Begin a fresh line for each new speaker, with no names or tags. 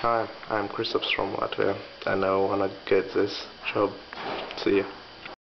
Hi, I'm Christoph from Latvia and I want to get this job. See you.